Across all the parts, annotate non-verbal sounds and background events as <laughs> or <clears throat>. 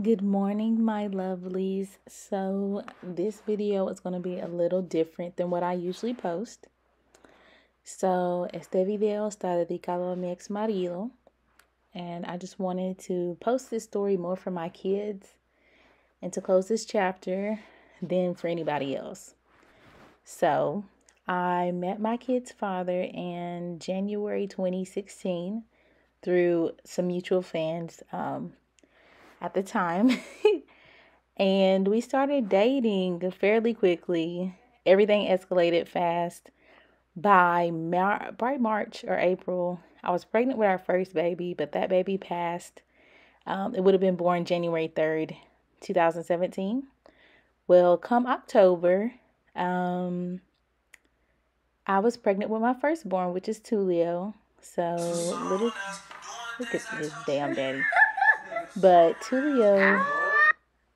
Good morning, my lovelies. So, this video is going to be a little different than what I usually post. So, este video está dedicado a mi ex marido, and I just wanted to post this story more for my kids and to close this chapter than for anybody else. So, I met my kid's father in January 2016 through some mutual fans. Um, at the time. <laughs> and we started dating fairly quickly. Everything escalated fast. By, Mar- by March or April, I was pregnant with our first baby, but that baby passed. Um, it would have been born January 3rd, 2017. Well, come October, um, I was pregnant with my firstborn, which is Tulio. So, little, look at this damn daddy. <laughs> But Tulio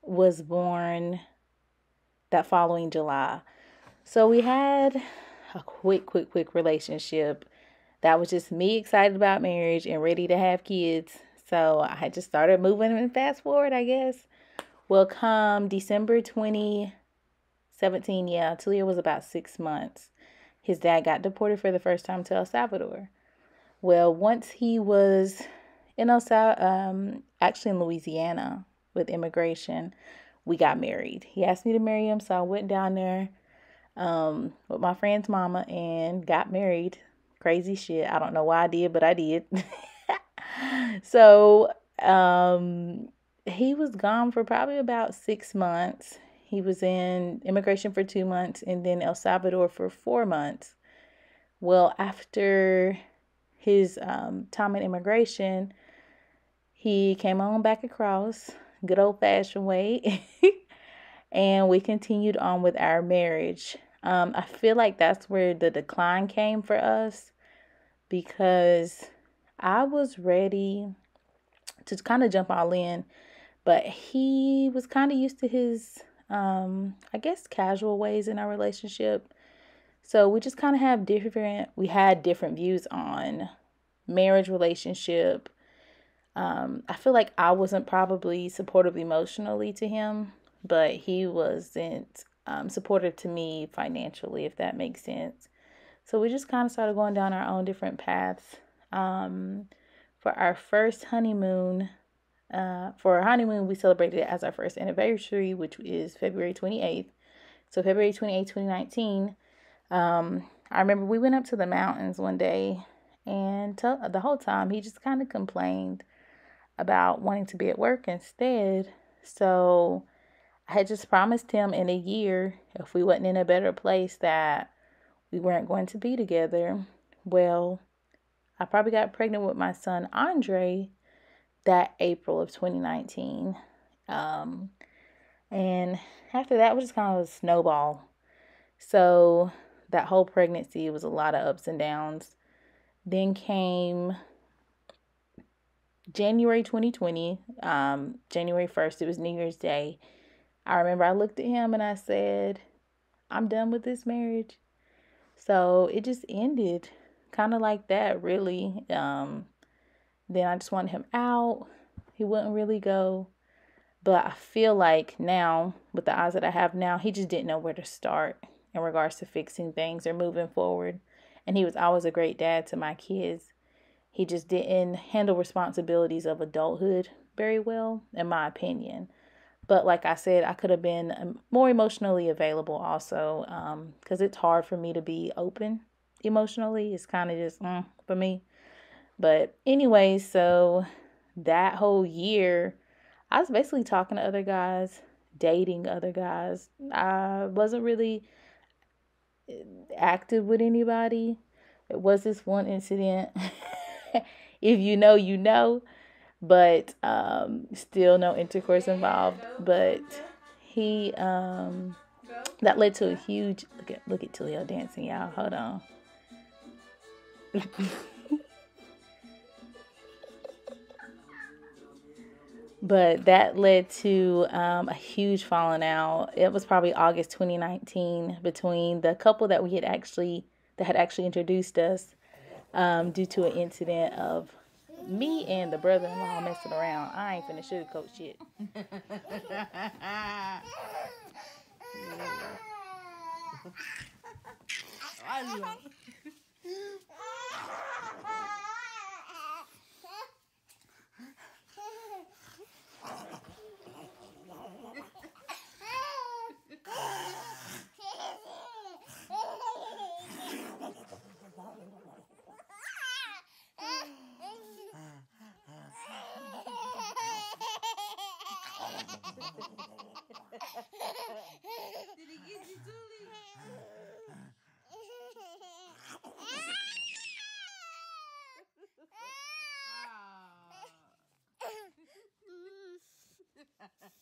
was born that following July. So we had a quick, quick, quick relationship. That was just me excited about marriage and ready to have kids. So I just started moving and fast forward, I guess. Well, come December 2017, yeah, Tulio was about six months. His dad got deported for the first time to El Salvador. Well, once he was in El um, actually in Louisiana with immigration, we got married. He asked me to marry him, so I went down there um, with my friend's mama and got married. Crazy shit. I don't know why I did, but I did. <laughs> so um, he was gone for probably about six months. He was in immigration for two months and then El Salvador for four months. Well, after his um, time in immigration, he came on back across, good old fashioned way, <laughs> and we continued on with our marriage. Um, I feel like that's where the decline came for us because I was ready to kind of jump all in, but he was kind of used to his, um, I guess, casual ways in our relationship. So we just kind of have different, we had different views on marriage, relationship, um, I feel like I wasn't probably supportive emotionally to him, but he wasn't um, supportive to me financially, if that makes sense. So we just kind of started going down our own different paths. Um, for our first honeymoon, uh, for our honeymoon, we celebrated it as our first anniversary, which is February 28th. So February 28th, 2019. Um, I remember we went up to the mountains one day, and t- the whole time he just kind of complained about wanting to be at work instead. So I had just promised him in a year, if we wasn't in a better place, that we weren't going to be together. Well, I probably got pregnant with my son Andre that April of 2019. Um, and after that, was just kind of a snowball. So that whole pregnancy was a lot of ups and downs. Then came January 2020, um, January 1st, it was New Year's Day. I remember I looked at him and I said, I'm done with this marriage. So it just ended kind of like that, really. Um, then I just wanted him out. He wouldn't really go. But I feel like now, with the eyes that I have now, he just didn't know where to start in regards to fixing things or moving forward. And he was always a great dad to my kids he just didn't handle responsibilities of adulthood very well, in my opinion. But like I said, I could have been um, more emotionally available also because um, it's hard for me to be open emotionally. It's kind of just mm, for me. But anyway, so that whole year, I was basically talking to other guys, dating other guys. I wasn't really eh, active with anybody. It was this one incident <laughs> if you know, you know, but um, still no intercourse involved. But he um, that led to a huge look at look at Tulio dancing, y'all. Hold on. <laughs> but that led to um, a huge falling out. It was probably August 2019 between the couple that we had actually that had actually introduced us um, due to an incident of me and the brother-in-law messing around. I ain't finna sugarcoat shit. Did <laughs> <laughs>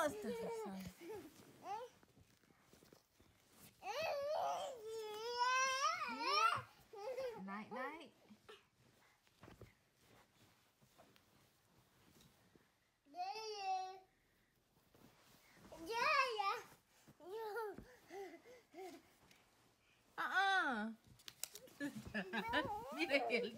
Night. Uh-uh. <laughs> Mira que él.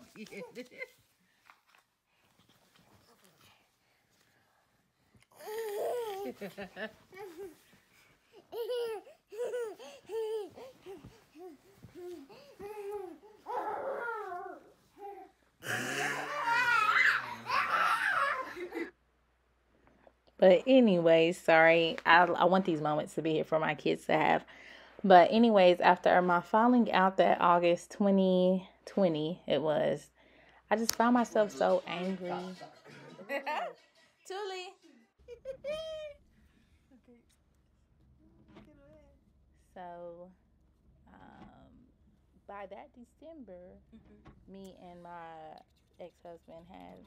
But anyways, sorry. I I want these moments to be here for my kids to have. But anyways, after my falling out that August 2020, it was, I just found myself so angry. <laughs> Julie. <laughs> So, um, by that December, me and my ex-husband had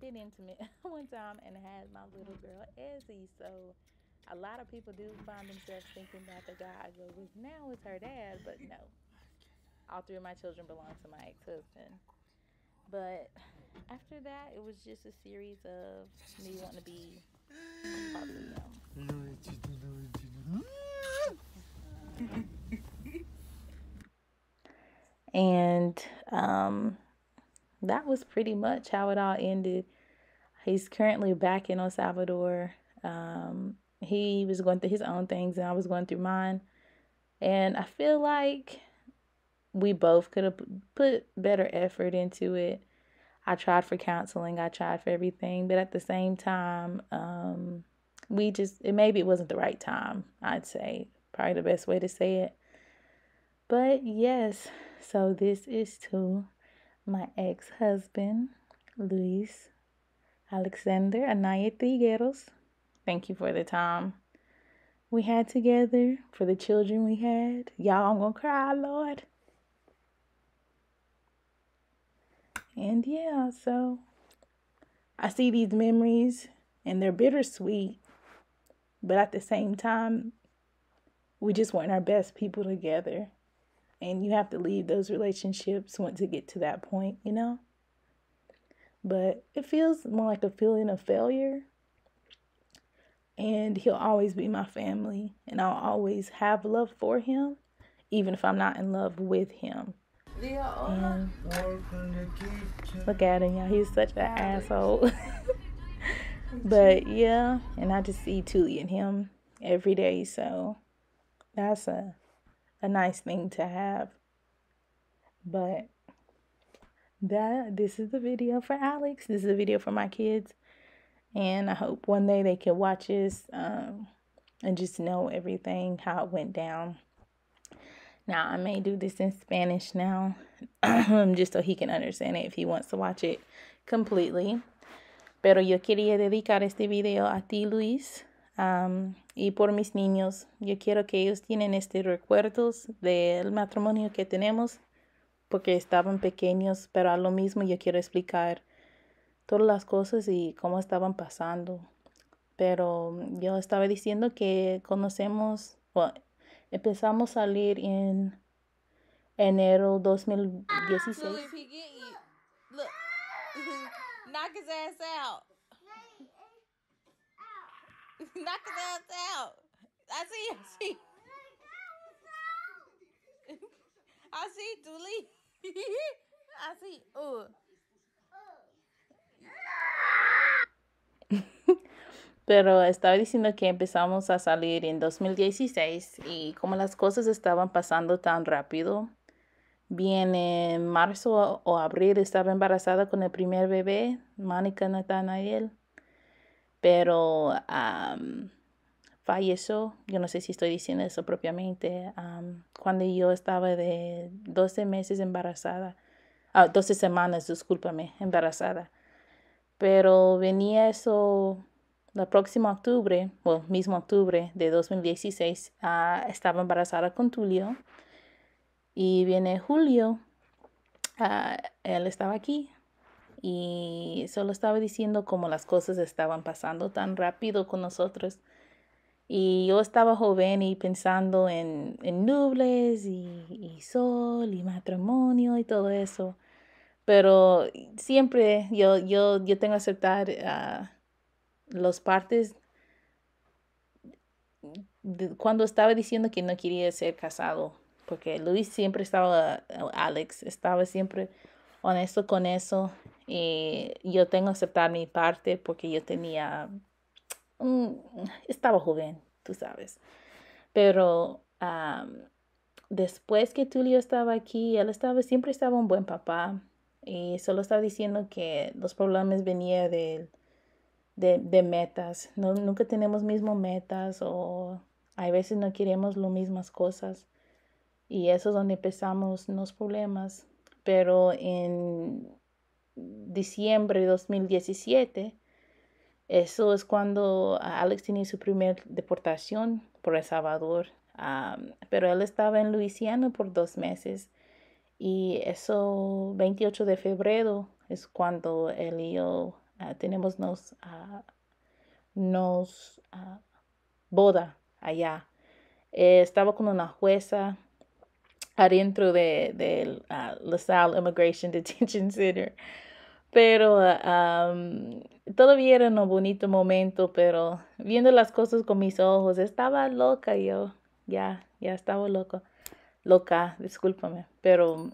been intimate <laughs> one time and had my little girl Ezzy. So, a lot of people do find themselves thinking that the guy I go with now is her dad, but no. All three of my children belong to my ex-husband. But after that, it was just a series of me wanting to be part of them. <laughs> and um, that was pretty much how it all ended. He's currently back in El Salvador. Um, he was going through his own things, and I was going through mine. And I feel like we both could have put better effort into it. I tried for counseling, I tried for everything, but at the same time, um, we just it maybe it wasn't the right time. I'd say probably the best way to say it. But yes, so this is to my ex husband, Luis Alexander Anaya Trigueros. Thank you for the time we had together, for the children we had. Y'all, I'm gonna cry, Lord. And yeah, so I see these memories and they're bittersweet, but at the same time, we just weren't our best people together. And you have to leave those relationships once you get to that point, you know? But it feels more like a feeling of failure. And he'll always be my family, and I'll always have love for him, even if I'm not in love with him. And look at him, y'all. He's such an asshole. <laughs> <laughs> but yeah, and I just see Tuli and him every day. So that's a a nice thing to have. But that this is the video for Alex. This is a video for my kids. And I hope one day they can watch this um, and just know everything, how it went down. Now, I may do this in Spanish now, <clears throat> just so he can understand it if he wants to watch it completely. Pero yo quería dedicar este video a ti, Luis, um, y por mis niños. Yo quiero que ellos tienen este recuerdos del matrimonio que tenemos, porque estaban pequeños, pero a lo mismo yo quiero explicar todas las cosas y cómo estaban pasando. Pero yo estaba diciendo que conocemos, bueno, empezamos a salir en enero 2016. Look, if he get you, look, <laughs> knock his ass out. <laughs> knock his ass out. I see, I see. I see, Julie. <laughs> I see. <laughs> Pero estaba diciendo que empezamos a salir en 2016 y como las cosas estaban pasando tan rápido, bien en marzo o abril estaba embarazada con el primer bebé, Mónica Nathanael, pero um, falleció, yo no sé si estoy diciendo eso propiamente, cuando yo estaba de 12 meses embarazada, ah, 12 semanas, discúlpame, embarazada. Pero venía eso la próxima octubre, o mismo octubre de 2016, uh, estaba embarazada con Tulio. Y viene julio, uh, él estaba aquí. Y solo estaba diciendo cómo las cosas estaban pasando tan rápido con nosotros. Y yo estaba joven y pensando en, en nubles y, sol y matrimonio y todo eso. Pero siempre yo, yo, yo tengo que aceptar uh, los partes de, cuando estaba diciendo que no quería ser casado, porque Luis siempre estaba, Alex estaba siempre honesto con eso y yo tengo que aceptar mi parte porque yo tenía, estaba joven, tú sabes, pero um, después que Tulio estaba aquí, él estaba, siempre estaba un buen papá y solo estaba diciendo que los problemas venían de, de, metas. No, nunca tenemos mismas metas o hay veces no queremos las mismas cosas. Y eso es donde empezamos los problemas. Pero en diciembre de 2017, eso es cuando Alex tenía su primera deportación por El Salvador. Pero él estaba en Luisiana por dos meses y eso, 28 de febrero, es cuando él y yo uh, tenemos nos, uh, nos uh, boda allá. Eh, estaba con una jueza adentro de, de LaSalle Immigration Detention Center. Pero um, todavía era un bonito momento, pero viendo las cosas con mis ojos, estaba loca yo. Ya, ya estaba loca loca, discúlpame, pero um,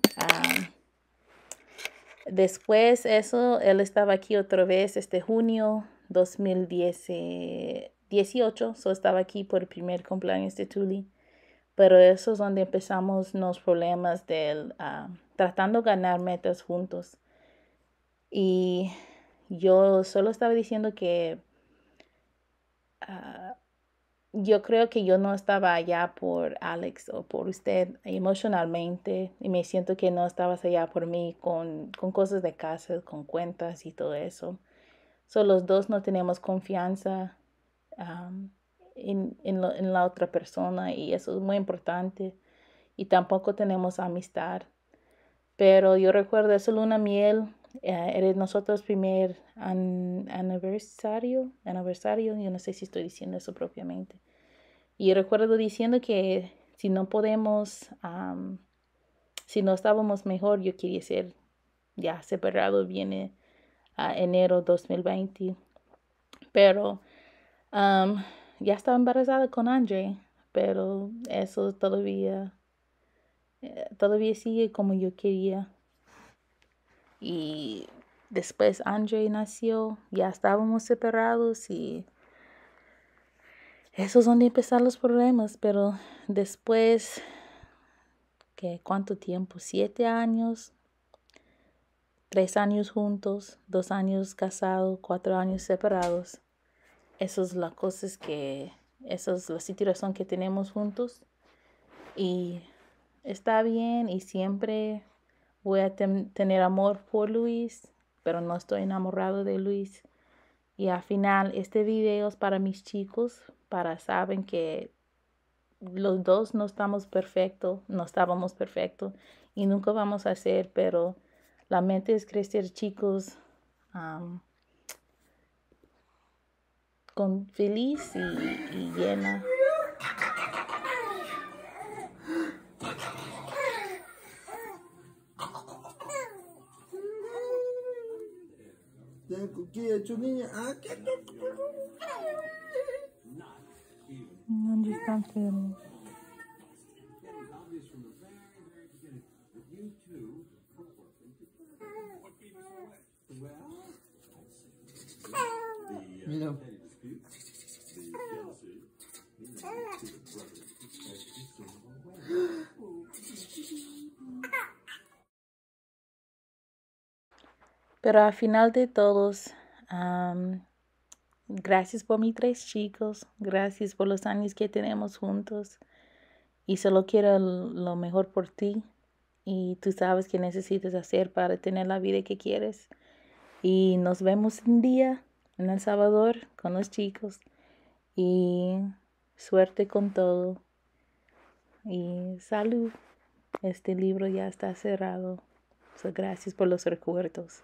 después eso, él estaba aquí otra vez este junio 2018, so estaba aquí por el primer cumpleaños de Tuli, pero eso es donde empezamos los problemas del uh, tratando de ganar metas juntos. Y yo solo estaba diciendo que uh, yo creo que yo no estaba allá por Alex o por usted emocionalmente y me siento que no estabas allá por mí con, con cosas de casa, con cuentas y todo eso. So, los dos no tenemos confianza en, en, la otra persona y eso es muy importante. Y tampoco tenemos amistad. Pero yo recuerdo esa luna miel, eh, era nosotros primer an, aniversario, aniversario, yo no sé si estoy diciendo eso propiamente. Y recuerdo diciendo que si no podemos, um, si no estábamos mejor, yo quería ser ya separado, viene a enero 2020. Pero um, ya estaba embarazada con Andre, pero eso todavía, eh, todavía sigue como yo quería. Y después Andre nació, ya estábamos separados y esos son de empezar los problemas, pero después, ¿qué? ¿Cuánto tiempo? Siete años, tres años juntos, dos años casados, cuatro años separados. Eso es la cosa que, esa es la situación que tenemos juntos. Y está bien y siempre voy a tener amor por Luis, pero no estoy enamorado de Luis. Y al final, este video es para mis chicos, para saben que los dos no estamos perfectos, no estábamos perfectos y nunca vamos a ser, pero la mente es crecer chicos con feliz y, y llena. Ah, quieto. ¿Dónde están enfermos? Pero al final de todos, gracias por mis tres chicos, gracias por los años que tenemos juntos y solo quiero lo mejor por ti y tú sabes qué necesitas hacer para tener la vida que quieres. Y nos vemos un día en El Salvador con los chicos y suerte con todo. Y salud. Este libro ya está cerrado. gracias por los recuerdos.